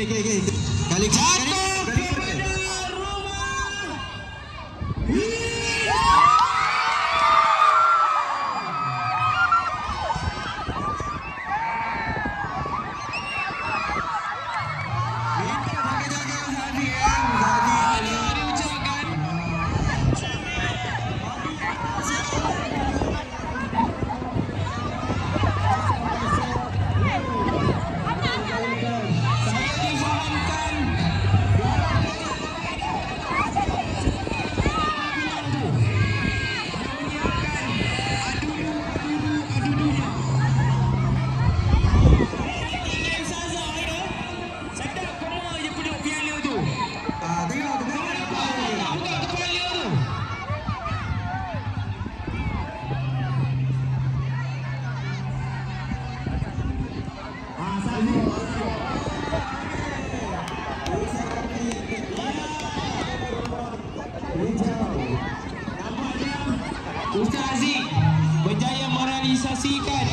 एक एक एक खाली Ustaz Aziz berjaya moralisasikan